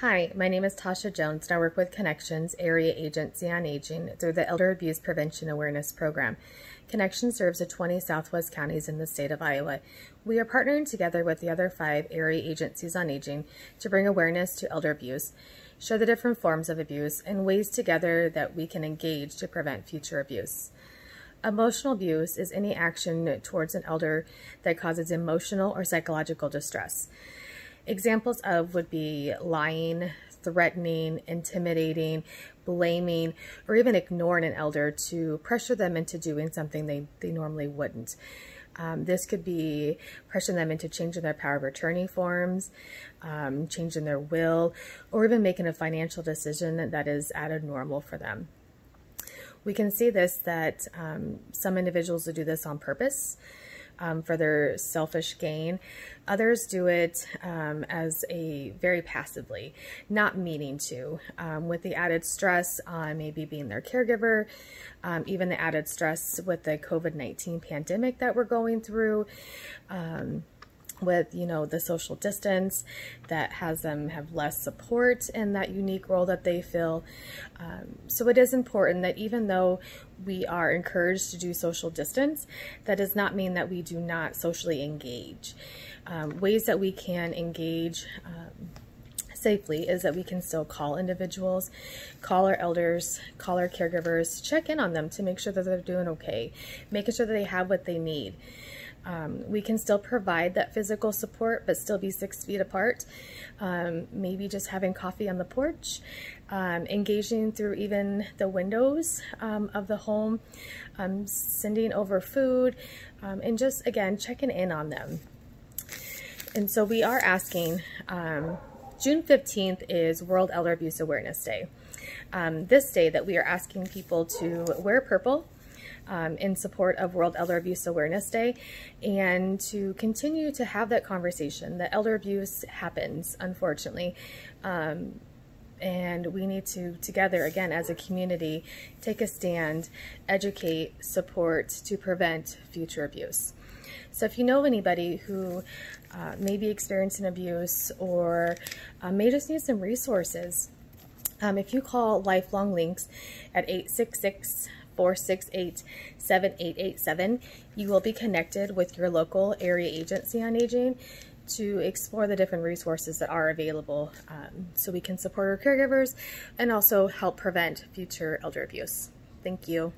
Hi, my name is Tasha Jones and I work with Connections Area Agency on Aging through the Elder Abuse Prevention Awareness Program. Connections serves the 20 southwest counties in the state of Iowa. We are partnering together with the other five area agencies on aging to bring awareness to elder abuse, show the different forms of abuse, and ways together that we can engage to prevent future abuse. Emotional abuse is any action towards an elder that causes emotional or psychological distress. Examples of would be lying, threatening, intimidating, blaming, or even ignoring an elder to pressure them into doing something they, they normally wouldn't. Um, this could be pressuring them into changing their power of attorney forms, um, changing their will, or even making a financial decision that is out of normal for them. We can see this that um, some individuals will do this on purpose um, for their selfish gain. Others do it um, as a very passively, not meaning to, um, with the added stress on maybe being their caregiver, um, even the added stress with the COVID-19 pandemic that we're going through um, with you know the social distance that has them have less support in that unique role that they fill um, so it is important that even though we are encouraged to do social distance that does not mean that we do not socially engage um, ways that we can engage um, safely is that we can still call individuals, call our elders, call our caregivers, check in on them to make sure that they're doing okay, making sure that they have what they need. Um, we can still provide that physical support, but still be six feet apart. Um, maybe just having coffee on the porch, um, engaging through even the windows um, of the home, um, sending over food, um, and just again checking in on them. And so we are asking. June 15th is World Elder Abuse Awareness Day. this day that we are asking people to wear purple um, in support of World Elder Abuse Awareness Day and to continue to have that conversation. That elder abuse happens, unfortunately. Um, and we need to together again as a community take a stand educate support to prevent future abuse so if you know anybody who uh, may be experiencing abuse or uh, may just need some resources um, if you call lifelong links at 866 468 7887. You will be connected with your local area agency on aging to explore the different resources that are available um, so we can support our caregivers and also help prevent future elder abuse. Thank you.